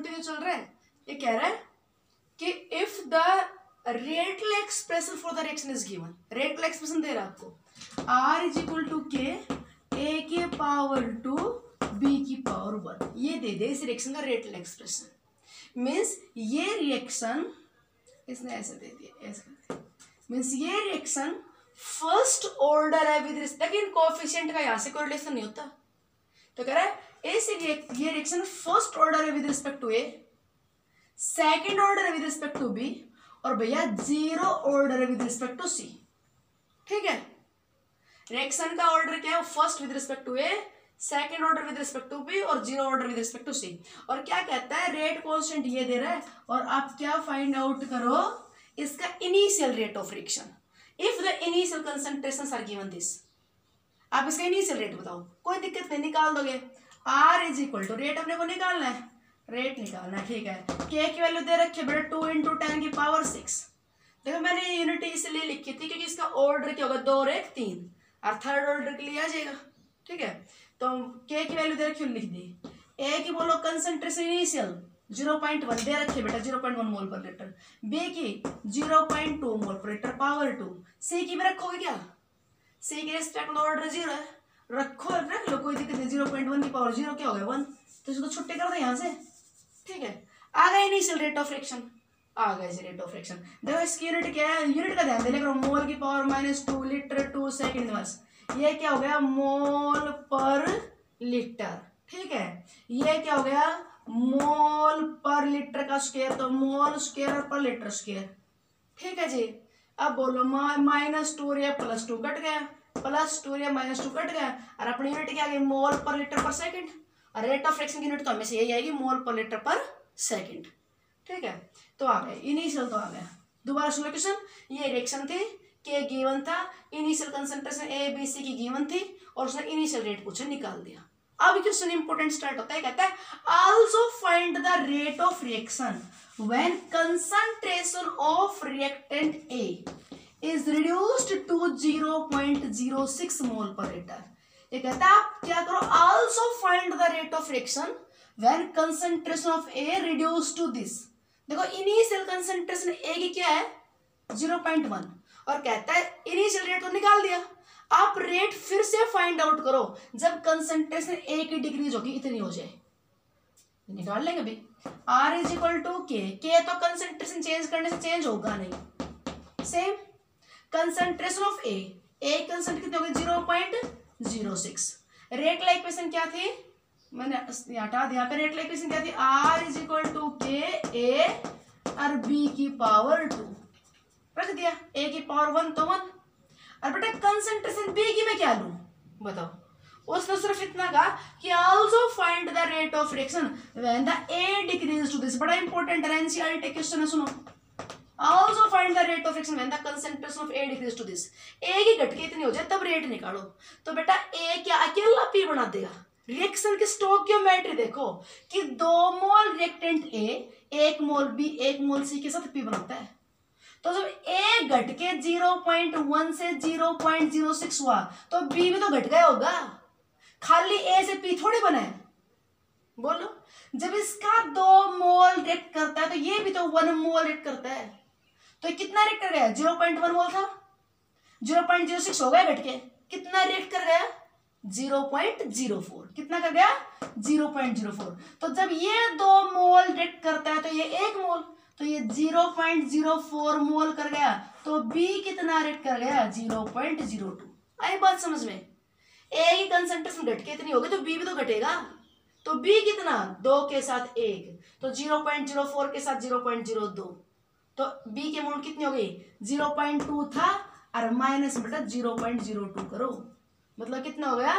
Continue चल रहा है? ये कह रहा है कि if the rate law expression for the reaction is given rate law expression दे रहा आपको। R is equal to K A के पावर टू बी की पावर वन ये दे दे इस रिएक्शन का रेटल एक्सप्रेशन मीन्स ये रिएक्शन इसने ऐसे दे दिया, ऐसे मीन्स ये रिएक्शन फ़र्स्ट ऑर्डर है विद रिस्पेक्ट इन कोफिशिएंट का यहाँ से कोरिलेशन नहीं होता। तो कह रहा है इस ये रिएक्शन फ़र्स्ट ऑर्डर है with respect to A second order है विद रिस्पेक्ट टू बी और भैया ज़ीरो ऑर्डर है विद रिस्पेक्ट टू सी ठीक है? रिएक्शन का ऑर्डर क्या है? First with respect to A second order with respect to B और zero order with respect to C और क्या कहता है? रेट कॉन्स्टेंट ये दे रहा है, और आप क्या फाइंड आउट करो? इसका initial rate of reaction if the initial concentration are given this आप इसका इनिशियल रेट बताओ। कोई दिक्कत नहीं, निकाल दोगे। R is equal to rate अपने को निकालना है। रेट निकालना है, ठीक है। के की वैल्यू दे रखी है बेटा टू इंटू टेन की पावर सिक्स देखो, मैंने यूनिट इसलिए लिखी थी क्योंकि इसका ऑर्डर क्या होगा? दो और एक, तीन। और थर्ड ऑर्डर के लिए आ जाएगा, ठीक है? तो के की वैल्यू दे रखी लिख दी। ए की बोलो concentration initial zero point one दे रखे बेटा zero point one mole per litre B की zero point two mole per litre power to सी की भी रखोगे क्या? सी की रिस्पेक्ट ऑर्डर ज़ीरो है। रखो रख लो, कोई दिक्कत नहीं। ज़ीरो पॉइंट वन की पावर ज़ीरो क्या हो गया? वन तो इसको छुट्टी कर दो यहाँ से। ठीक है। आ गया इनिशियल रेट ऑफ़ रिएक्शन आ गए इसे रेट ऑफ़ रिएक्शन देखो, इसकी यूनिट क्या है? यूनिट का ध्यान देने मोल की power minus two litre two second बस। ये क्या हो गया? मोल पर लीटर ठीक है। ये क्या हो गया? मोल पर लीटर का स्क्वायर तो मोल स्क्वायर और पर लीटर स्क्वायर ठीक है जी। अब बोलो माइनस टू या प्लस टू कट गया। प्लस टू या माइनस टू कट गया। और अपनी यूनिट क्या आ गई मोल पर लीटर पर सेकंड और रेट ऑफ़ रिएक्शन की यूनिट तो हमेशा यही आएगी मोल पर लीटर पर सेकंड ठीक है? तो आ गए। इनिशियल तो आ गया। दोबारा सुनो क्वेश्चन ये रिएक्शन थी। के गिवन था। Initial concentration A B C की गिवन थी। और उसने इनिशियल रेट पूछा, निकाल दिया। अब क्वेश्चन इंपोर्टेंट स्टार्ट होता है। कहता है also find the rate of reaction when concentration of reactant A is reduced to 0.06 mole per litre ये कहता है, आप क्या करो also find the rate of reaction when concentration of A reduce to this देखो इनिशियल कंसंट्रेशन ए की क्या है? 0.1 और कहता है इनिशियल रेट तो निकाल दिया। आप रेट फिर से फाइंड आउट करो, जब कंसेंट्रेशन ए की डिग्रीज होगी, इतनी हो जाए। निकाल लेंगे अभी। आर इज़ इक्वल टू के के तो कंसंट्रेशन चेंज करने से चेंज होगा नहीं। Same concentration of A A कंसंट कितनी होगी zero point zero six rate like question क्या थी? मैंने हटा दिया। पे रेट लाइक क्वेश्चन क्या थी? Are is equal to K ए और बी की पावर टू रख दिया। ए की पावर वन तो वन और बेटा कंसेंट्रेशन बी की मैं क्या लू? बताओ। उसने सिर्फ़ इतना कहा कि also find the rate of reaction when the A decrease to this बड़ा इंपॉर्टेंट है एनसीईआरटी क्वेश्चन है, सुनो। Also find the rate of reaction when the concentration of A decrease to this A की घटके इतनी हो जाए, तब रेट निकालो। तो बेटा ए क्या अकेला पी बना देगा? रिएक्शन की स्टोकियोमेट्री देखो कि दो मोल रिएक्टेंट ए एक मोल बी एक मोल सी के साथ पी बनाता है। तो जब ए घट के ज़ीरो पॉइंट वन से ज़ीरो पॉइंट ज़ीरो सिक्स हुआ तो बी भी तो घट गया होगा। खाली ए से पी थोड़ी बना है। बोलो। जब इसका दो मोल रिएक्ट करता है तो ये भी तो वन मोल रिएक्ट करता है। तो कितना रिएक्ट कर गया ज़ीरो पॉइंट वन मोल था। ज़ीरो पॉइंट ज़ीरो सिक्स हो गया घट के कितना रिएक्ट कर गया ज़ीरो पॉइंट ज़ीरो फोर कितना कर गया? ज़ीरो पॉइंट ज़ीरो फोर तो जब ये दो मोल रिएक्ट करता है तो ये एक मोल तो ये zero point zero four mole कर गया। तो बी कितना रेट कर गया? ज़ीरो पॉइंट ज़ीरो टू आई बात समझ में? ए की कंसेंट्रेशन घट के इतनी होगी तो बी भी तो घटेगा। तो बी कितना? दो के साथ एक। तो ज़ीरो पॉइंट ज़ीरो फोर के साथ ज़ीरो पॉइंट ज़ीरो दो तो बी की अमाउंट कितनी हो गई? ज़ीरो पॉइंट टू था और माइनस बेटा ज़ीरो पॉइंट ज़ीरो टू करो। मतलब कितना हो गया?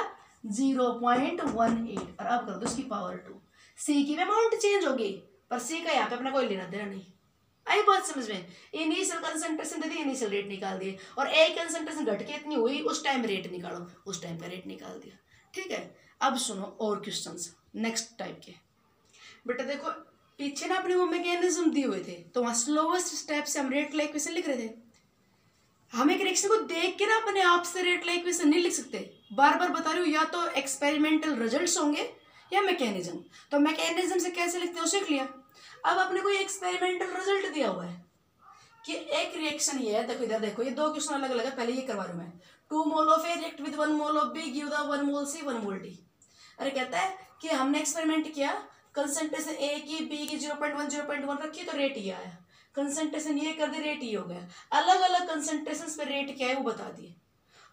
ज़ीरो पॉइंट वन एट और अब कर दो इसकी पावर टू सी की भी अमाउंट चेंज होगी, पर सी का यहाँ पे अपना कोई लेना देना नहीं। आई बात समझ में? इनिशियल कंसंट्रेशन दे दी इनिशियल रेट निकाल दिए। और ए कंसेंट्रेशन घट के इतनी हुई, उस टाइम रेट निकालो। उस टाइम का रेट निकाल दिया। ठीक है? अब सुनो और क्वेश्चन नेक्स्ट टाइप के। बेटा देखो पीछे ना अपने वो मैकेनिज्म दिए हुए थे। तो वहाँ स्लोवेस्ट स्टेप से हम रेट लाइक क्वेश्चन लिख रहे थे। हम एक रिएक्शन को देख के ना अपने आप से रेट लाइक क्वेश्चन नहीं लिख सकते। बार बार बता रही हूँ, या तो एक्सपेरिमेंटल रिजल्ट्स होंगे, या मैकेनिज्म तो मैकेनिज्म से कैसे लिखते हो सीख लिया। अब अपने को एक्सपेरिमेंटल रिज़ल्ट दिया हुआ है कि एक रिएक्शन ये है, देखो इधर देखो, ये दो क्वेश्चन अलग अलग है, पहले ये करवा रहा मैं। Two mole of A react with one mole of B give the one mole C one mole D अरे कहता है कि हमने एक्सपेरिमेंट किया कंसंट्रेशन ए की बी की zero point one zero point one रखी तो रेट ये आया। कंसंट्रेशन ये कर दे रेट ये हो गया। अलग अलग कंसंट्रेशन पे रेट क्या है वो बता दिए।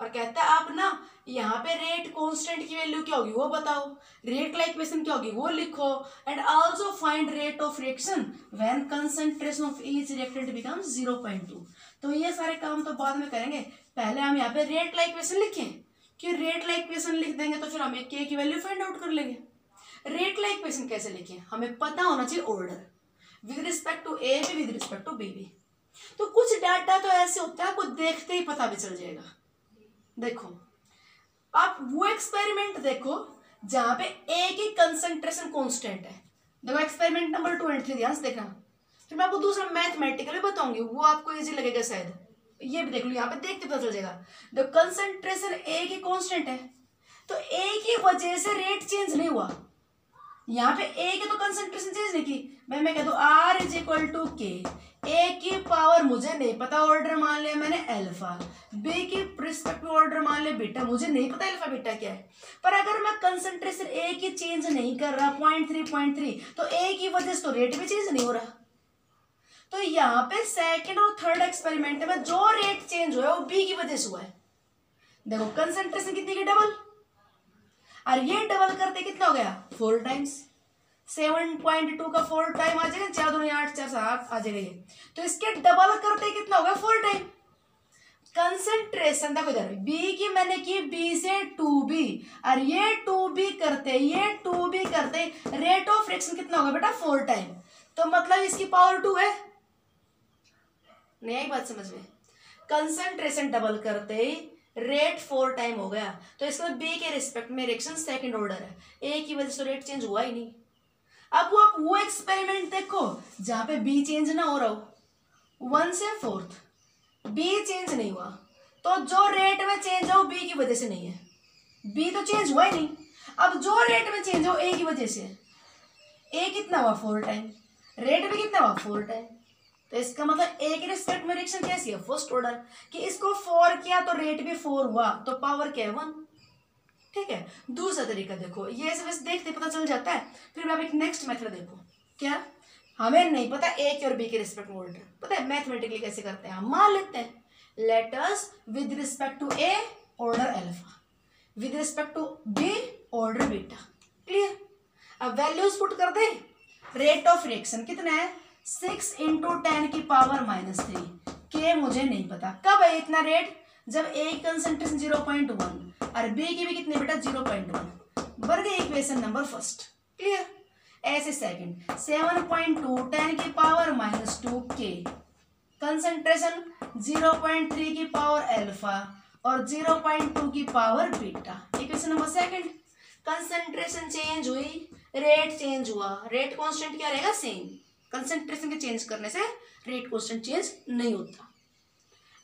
और कहता है, आप ना यहाँ पे रेट कांस्टेंट की वैल्यू क्या होगी वो बताओ। रेट लाइक क्वेश्चन क्या होगी वो लिखो। And also find rate of reaction when concentration of each reactant becomes 0.2 तो ये सारे काम तो बाद में करेंगे। पहले हम यहाँ पे रेट लाइक क्वेश्चन लिखें। कि रेट लाइक क्वेश्चन लिख देंगे तो फिर हम एक के की वैल्यू फाइंड आउट कर लेंगे। रेट का इक्वेशन कैसे लिखें? हमें पता होना चाहिए order with respect to A भी विद रिस्पेक्ट टू बी भी. तो कुछ डाटा तो ऐसे होता है, आपको देखते ही पता भी चल जाएगा। देखो, आप वो एक्सपेरिमेंट देखो, जहाँ पे ए की कंसंट्रेशन कांस्टेंट है। देखो experiment number two and three से देखना। फिर मैं आपको दूसरा मैथमेटिकली बताऊँगी, वो आपको इजी लगेगा शायद। ये भी देख लो, यहाँ पे देखते पता चल जाएगा। द कंसंट्रेशन ए की कांस्टेंट है। तो ए की वजह से रेट चेंज नहीं हुआ। यहाँ पे ए की तो कंसंट्रेशन चेंज नहीं की मैं मैं कह दू are is equal to K ए की पावर मुझे नहीं पता ऑर्डर मान लिया मैंने अल्फ़ा बी की रिस्पेक्टिव ऑर्डर मान लिया बीटा मुझे नहीं पता अल्फ़ा बीटा क्या है। पर अगर मैं कंसेंट्रेशन ए की चेंज नहीं कर रहा पॉइंट थ्री पॉइंट थ्री तो ए की वजह से तो रेट भी चेंज नहीं हो रहा। तो यहाँ पे सेकेंड और थर्ड एक्सपेरिमेंट में जो रेट चेंज हुआ है, वो बी की वजह से हुआ है। देखो कंसेंट्रेशन कितनी की डबल और ये डबल करते कितना हो गया? Four times seven point two का फोर टाइम आ जाएगा, चार दो आठ, चार सात आ जाएगा ये। तो इसके डबल करते कितना होगा फोर टाइम कंसेंट्रेशन देखो इधर बी की मैंने की बी से टू बी और ये टू बी करते, ये टू बी करते रेट ऑफ़ रिएक्शन कितना होगा बेटा? फोर टाइम तो मतलब इसकी पावर टू है। नहीं आई बात समझ में। कंसेंट्रेशन डबल करते रेट फोर टाइम हो गया। तो इसमें बी के रिस्पेक्ट में रिएक्शन सेकंड ऑर्डर है। ए की वजह से रेट चेंज हुआ ही नहीं। अब वो आप वो एक्सपेरिमेंट देखो, जहाँ पे बी चेंज ना हो रहा हो। वन से फोर्थ बी चेंज नहीं हुआ। तो जो रेट में चेंज हो बी की वजह से नहीं है। बी तो चेंज हुआ ही नहीं। अब जो रेट में चेंज हो ए की वजह से ए कितना हुआ फोर टाइम रेट भी कितना हुआ फोर टाइम तो इसका मतलब ए के रिस्पेक्ट में रिएक्शन कैसी है? फ़र्स्ट ऑर्डर कि इसको फोर किया तो रेट भी फोर हुआ तो पावर क्या है? वन ठीक है? दूसरा तरीका देखो। ये सब देखते पता चल जाता है। फिर आप एक नेक्स्ट मेथड देखो। क्या? हमें नहीं पता ए के और बी के रिस्पेक्ट में ऑर्डर पता है मैथमेटिकली कैसे करते हैं? हम मान लेते हैं। Letters with respect to A order alpha with respect to B order beta clear अब वैल्यूज़ पुट कर दे। रेट ऑफ़ रिएक्शन कितना है? सिक्स इंटू टेन की पावर माइनस थ्री के मुझे नहीं पता। कब है इतना रेट जब ए की कंसेंट्रेशन ज़ीरो पॉइंट वन और बी की भी कितने बेटा? ज़ीरो पॉइंट वन बन गई इक्वेशन नंबर फ़र्स्ट क्लियर ऐसे second seven point two ten की power minus two K concentration zero point three की पावर एल्फा और ज़ीरो पॉइंट टू की power beta equation number second concentration change हुई rate change हुआ। Rate constant क्या रहेगा? Same concentration के change करने से रेट कांस्टेंट चेंज नहीं होता।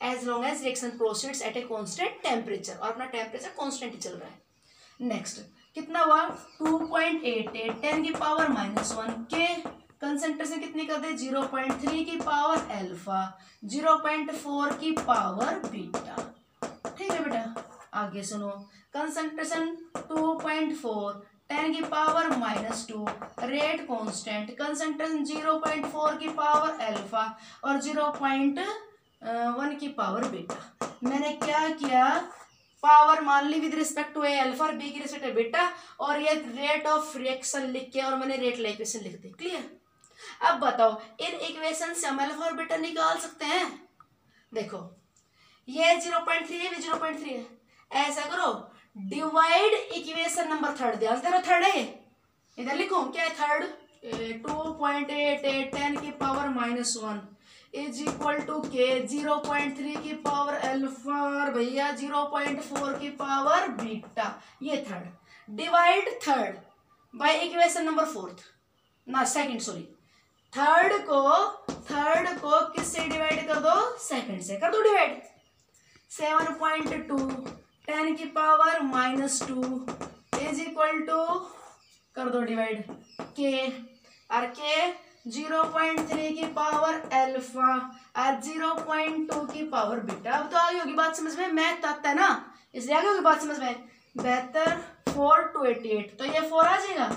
As long as reaction proceeds at a constant temperature और अपना टेम्परेचर कांस्टेंट ही चल रहा है। नेक्स्ट कितना हुआ? Two point eight eight ten की power minus one K concentration कितनी कर दे? ज़ीरो पॉइंट थ्री की power alpha zero point four की पावर बीटा ठीक है बेटा, आगे सुनो। Concentration two point four ten की power minus two, rate constant concentration zero point four की पावर एल्फा और ज़ीरो पॉइंट वन की पावर बीटा। मैंने क्या किया? पावर मान ली with respect to A alpha B की रिस्पेक्ट बीटा और ये रेट ऑफ़ रिएक्शन लिख के और मैंने रेट इक्वेशन लिख दी। क्लियर? अब बताओ, इन इक्वेशन से हम अल्फ़ा और बीटा निकाल सकते हैं? देखो, ये है ज़ीरो पॉइंट थ्री है। ऐसा करो डिवाइड इक्वेशन नंबर थर्ड ध्यान से थर्ड है इधर लिखो, क्या है third two point eight eight ten की power minus one is equal to K zero point three की पावर और भैया ज़ीरो पॉइंट फोर की पावर बीटा ये third divide third by equation number fourth ना सेकंड सॉरी थर्ड को third को किससे डिवाइड कर दो? सेकंड से. कर दो divide seven point two ten की power minus two is equal to, कर दो डिवाइड, के, और के ज़ीरो पॉइंट थ्री की पावर एल्फा और ज़ीरो पॉइंट टू की पावर बीटा। अब तो आगे होगी बात समझ में मैथ तत्व है ना, इसलिए आगे होगी बात समझ में। बेहतर फोर टू एटी एट तो ये फोर आ जाएगा।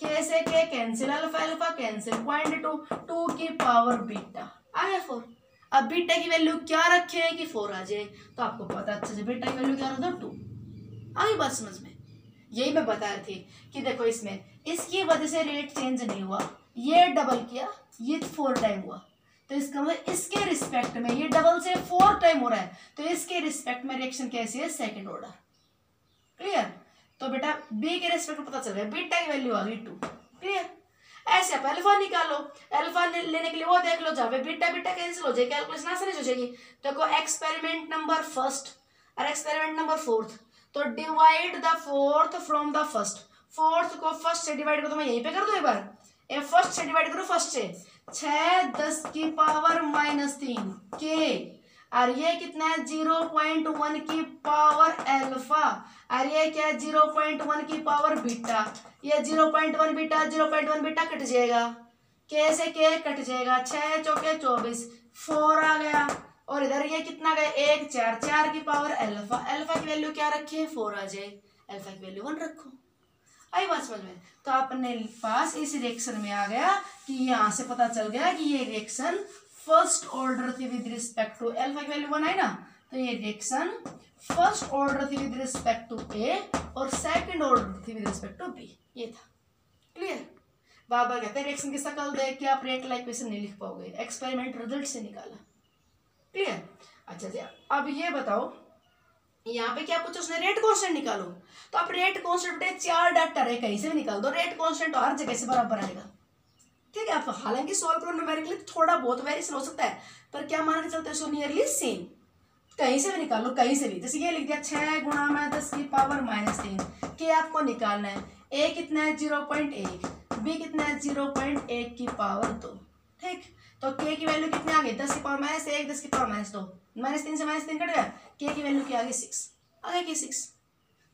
के से K cancel alpha alpha cancel point two two की पावर बीटा। आ गया फोर। अब बीटा की वैल्यू क्या रखे कि फोर आ जाए? तो आपको पता अच्छे से बीटा की वैल्यू क्या रखा टू आई बात समझ में? यही मैं बता रही थी कि देखो इसमें, इसकी वजह से रेट चेंज नहीं हुआ। ये डबल किया, ये फोर टाइम हुआ। तो इसका मतलब इसके रिस्पेक्ट में ये डबल से फोर टाइम हो रहा है। तो इसके रिस्पेक्ट में रिएक्शन कैसी है? सेकेंड ऑर्डर क्लियर तो बेटा बी के रिस्पेक्ट में पता चल रहा है बीटा की वैल्यू आ गई टू क्लियर ऐसे आप अल्फ़ा निकालो अल्फ़ा लेने के लिए वो देख लो जहाँ पे बीटा बीटा कैंसिल हो जाएगी कैलकुलेशन आसानी हो जाएगी। देखो एक्सपेरिमेंट नंबर फ़र्स्ट और एक्सपेरिमेंट नंबर फोर्थ तो divide the fourth from the first fourth को फ़र्स्ट से डिवाइड करो तो मैं यहीं पे कर दो एक बार? ए फ़र्स्ट से डिवाइड करो फ़र्स्ट से। छ दस की पावर माइनस तीन। के और ये कितना है? ज़ीरो पॉइंट वन की पावर एल्फा और ये क्या है? ज़ीरो पॉइंट वन की पावर बीटा ये zero point one beta zero point one beta cut जाएगा। के से के कट जाएगा। छह चौके चौबीस। फोर आ गया। और इधर ये कितना गया? एक, चार। चार की पावर एल्फा एल्फा की वैल्यू क्या रखी है? फोर आ जाए। एल्फा की वैल्यू वन रखो। आई बात समझ में? तो अपने पास इस रिएक्शन में आ गया कि यहाँ से पता चल गया कि ये रिएक्शन फ़र्स्ट ऑर्डर थी विद रिस्पेक्ट टू एल्फा की वैल्यू वन है ना तो ये रिएक्शन फ़र्स्ट ऑर्डर थी विद रिस्पेक्ट टू ए और सेकंड ऑर्डर थी विद रिस्पेक्ट टू बी ये था। क्लियर बार कहते हैं रिएक्शन की शकल देख के आप रेट लाइक इक्वेशन नहीं लिख पाओगे। एक्सपेरिमेंट रिज़ल्ट से निकाला। क्लियर अच्छा जी, अब ये बताओ, यहाँ पे क्या पूछो, उसने रेट कांस्टेंट निकालो। तो आप रेट कांस्टेंट चार डाटा है कहीं से भी निकाल दो। रेट कांस्टेंट तो हर जगह से बराबर आएगा। ठीक है आप हालाँकि सोल्व करो न्यूमेरिकली थोड़ा बहुत वेरिएशन हो सकता है, पर क्या मान के चलते हैं सो नियरली सेम कहीं से भी निकाल लो, कहीं से भी। जैसे ये लिख दिया, छह गुणा में दस की पावर माइनस तीन। के आपको निकालना है? ए कितना है? ज़ीरो पॉइंट एक। बी कितना है? ज़ीरो पॉइंट एक की पावर दो। ठीक? तो के की वैल्यू कितनी आ गई? दस की पावर माइनस एक, दस की पावर माइनस दो। माइनस तीन से माइनस तीन कट गया। के की वैल्यू क्या आ गई? सिक्स आ गई सिक्स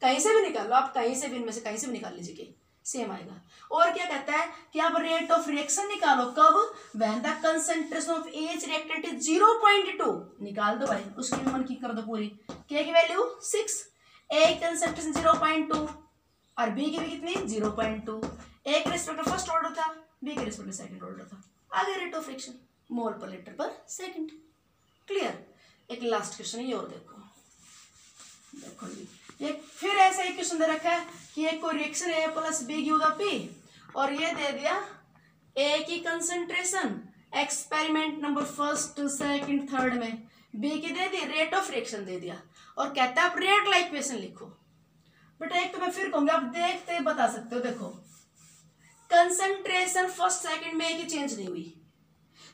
कहीं से भी निकाल लो, आप कहीं से भी, इनमें से कहीं से भी निकाल लीजिए के सेम आएगा। और क्या कहता है कि आप रेट ऑफ़ रिएक्शन निकालो। कब? When the concentration of each reactant is zero point two निकाल दो भाई, उसकी मन की कर दो पूरी। के की value six A concentration zero point two और बी की भी कितनी? ज़ीरो पॉइंट टू ए के रिस्पेक्ट फ़र्स्ट ऑर्डर था बी के रिस्पेक्ट सेकंड ऑर्डर था। आगे rate of friction mole per litre per second clear एक लास्ट क्वेश्चन ये और देखो। देखो जी। ये फिर ऐसा एक क्वेश्चन दे रखा है कि एक को reaction A plus B give the P और ये दे दिया ए की concentration experiment number first second third में। बी की दे दी रेट ऑफ़ रिएक्शन दे दिया। और कहता है, आप रेट लाइक क्वेश्चन लिखो। बट, एक तो मैं फिर कहूँगी, आप देखते बता सकते हो, देखो। कंसंट्रेशन फ़र्स्ट सेकंड में ए की चेंज नहीं हुई।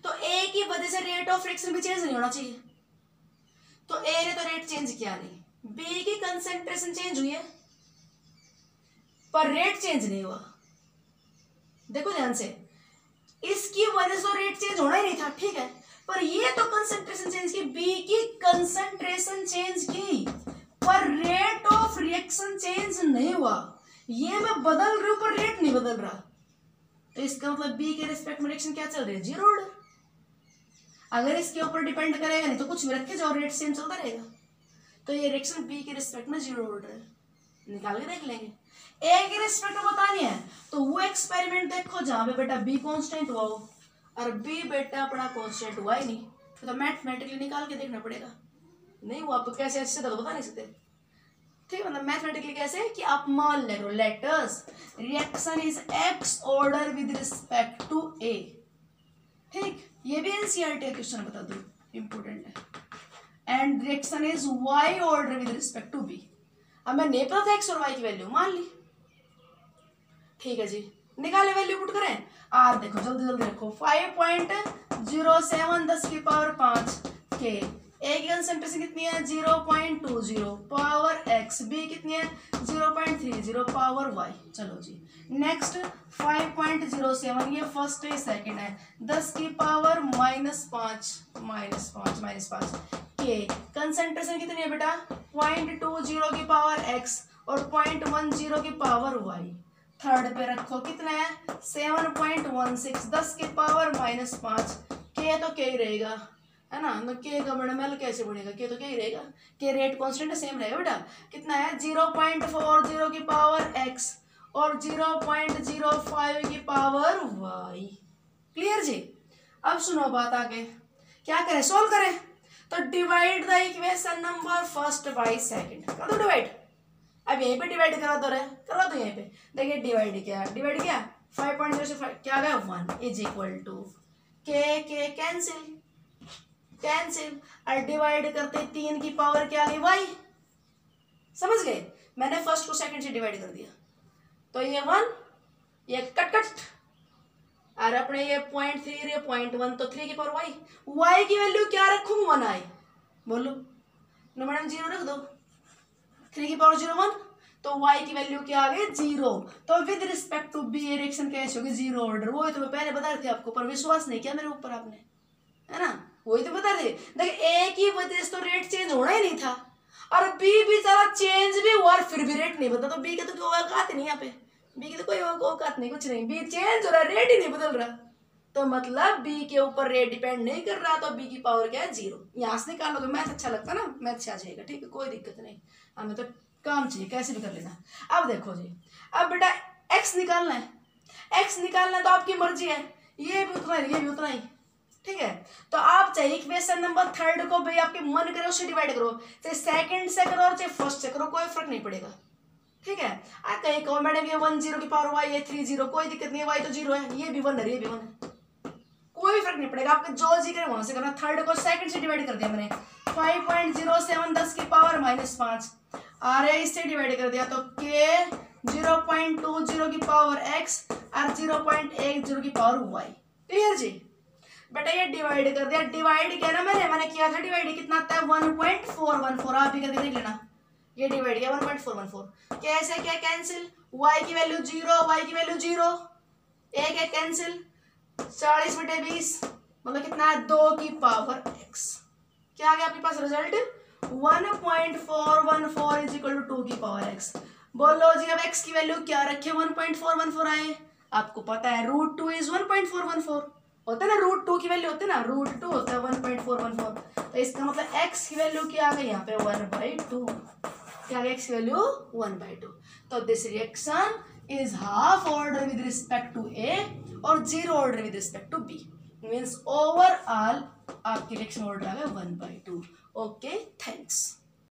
तो ए की वजह से रेट ऑफ़ रिएक्शन भी चेंज नहीं होना चाहिए। तो ए ने तो रेट चेंज किया नहीं। बी की कंसेंट्रेशन चेंज हुई है, पर रेट चेंज नहीं हुआ। देखो ध्यान से, इसकी वजह से रेट तो चेंज होना ही नहीं था, ठीक है? पर ये तो कंसेंट्रेशन चेंज की बी की कंसेंट्रेशन चेंज की, पर रेट ऑफ़ रिएक्शन चेंज नहीं हुआ। ये मैं बदल रही हूँ, पर रेट नहीं बदल रहा। तो इसका मतलब बी के रिस्पेक्ट में रिएक्शन क्या चल रहा है? ज़ीरो अगर इसके ऊपर डिपेंड करेगा, नहीं तो कुछ भी रखे जाओ रेट सेम चलता रहेगा। तो ये रिएक्शन बी के रिस्पेक्ट में ज़ीरो ऑर्डर है। निकाल के देख लेंगे। ए के रिस्पेक्ट में बतानी है। तो वो एक्सपेरिमेंट देखो जहाँ पे बेटा बी कांस्टेंट हुआ हो। और बी बेटा अपना कांस्टेंट हुआ ही नहीं। फिर तो मैथमेटिकली निकाल के देखना पड़ेगा। नहीं हुआ तो कैसे ऐसे तो बता नहीं सकते। ठीक है मतलब मैथमेटिकली कैसे? कि आप मान ले लो letters reaction is X order with respect to A ठीक, ये भी एनसीईआरटी क्वेश्चन बता दो। इंपोर्टेंट है। And reaction is Y order with respect to B अब मैं नहीं पता था एक्स और वाई की वैल्यू मान ली। ठीक है जी। निकाले वैल्यू पुट करें। आर देखो, जल्दी जल्दी रखो। फाइव पॉइंट ज़ीरो सेवन दस की पावर पाँच के ए की कंसेंट्रेशन कितनी है? Zero point two zero power X B कितनी है? Zero point three zero power Y चलो जी। Next five point zero seven ये फ़र्स्ट है सेकंड है। दस की पावर माइनस पाँच। माइनस पाँच माइनस पाँच। के कंसेंट्रेशन कितनी है बेटा? पॉइंट टू ज़ीरो की पावर एक्स और पॉइंट वन ज़ीरो की पावर वाई थर्ड पे रखो, कितना है? सेवन पॉइंट वन सिक्स दस के पावर माइनस पाँच. के तो के ही रहेगा, है ना? तो के का बड़ा मेल कैसे बढ़ेगा के तो क्या ही रहेगा. के रेट कॉन्स्टेंट सेम रहेगा बेटा? कितना है? ज़ीरो पॉइंट फोर ज़ीरो की पावर एक्स और ज़ीरो पॉइंट ज़ीरो फाइव की पावर वाई क्लियर जी? अब सुनो बात आगे। क्या करें? सोल्व करें? तो divide the equation number first by second कर दो डिवाइड अब यहीं पे डिवाइड करा दो रहे. करवा दो यहीं पे. देखिए डिवाइड क्या. डिवाइड क्या. फाइव पॉइंट ज़ीरो से फाइव क्या गया? वन इज़ इक्वल टू के के कैंसिल कैंसिल और डिवाइड करते तीन की पावर क्या गई? वाई समझ गए? मैंने फ़र्स्ट को सेकंड से डिवाइड कर दिया. तो ये वन ये कट कट और अपने ये पॉइंट थ्री रे पॉइंट वन तो थ्री की पावर वाई वाई की वैल्यू क्या रखूँ? वन आई बोलो। नो मैडम ज़ीरो रख दो। थ्री की पावर ज़ीरो वन तो y की वैल्यू क्या आ गई? ज़ीरो तो with respect to B reaction कैसे होगी? ज़ीरो ऑर्डर वो तो मैं पहले बता रही थी आपको, पर विश्वास नहीं किया मेरे ऊपर आपने। है ना? वही तो बता रहे देखिए ए की वजह से तो रेट चेंज होना ही नहीं था। और बी भी सारा चेंज भी हुआ और फिर भी रेट नहीं बदला तो बी का तो क्यों औकात नहीं यहाँ पे। बी की तो कोई औकात नहीं, कुछ नहीं। बी चेंज हो रहा है रेट ही नहीं बदल रहा। तो मतलब बी के ऊपर रेट डिपेंड नहीं कर रहा तो बी की पावर क्या है? ज़ीरो यहाँ से निकालोगे मैथ अच्छा लगता ना? मैथ अच्छा जाएगा, ठीक है? कोई दिक्कत नहीं। हमें तो काम चाहिए, कैसे भी कर लेना। अब देखो जी, अब बेटा एक्स निकालना है। एक्स निकालना है तो आपकी मर्ज़ी है। ये भी उतना ही, ये भी उतना ही, ठीक है? तो आप चाहे इक्वेशन नंबर थर्ड को भाई आपके मन करे, उससे डिवाइड करो। चाहे सेकंड से करो और चाहे फ़र्स्ट से करो, कोई फ़र्क नहीं पड़ेगा। ठीक है? आ, कहीं मैडम ये वन ज़ीरो की पावर वाई है थ्री ज़ीरो कोई दिक्कत नहीं है वाई तो ज़ीरो है। ये भी वन है, ये भी वन है। कोई फ़र्क नहीं पड़ेगा, आपके जो जी करे वहाँ से करना। थर्ड को सेकंड से डिवाइड कर दिया मैंने। फाइव पॉइंट ज़ीरो सेवन दस की पावर माइनस पाँच। आर इससे डिवाइड कर दिया तो के ज़ीरो पॉइंट टू ज़ीरो की पावर एक्स और ज़ीरो पॉइंट एक ज़ीरो की पावर वाई क्लियर जी? बेटा, ये डिवाइड कर दिया। डिवाइड किया ना मैंने मैंने किया था डिवाइड कितना आता है one point four one four आप भी करके देख लेना। ये डिवाइड किया one point four one four कैसे, क्या कैंसिल वाई की वैल्यू ज़ीरो वाई की वैल्यू ज़ीरो एक है कैंसिल चालीस बटे बीस मतलब कितना है? दो की पावर एक्स क्या आ गया आपके पास result one point four one four is equal to two की पावर एक्स बोलो जी, अब एक्स की वैल्यू क्या रखे? One point four one four आए। आपको पता है root two is one point four one four होता है ना रूट टू की वैल्यू होती है ना? रूट टू होता है one point four one four तो इसका मतलब एक्स की वैल्यू क्या आ गई? यहाँ पे वन बाई टू क्या x value one by two तो this reaction is half order with respect to A और zero order with respect to B means overall आपकी रिएक्शन ऑर्डर आ गया one by two Okay, thanks.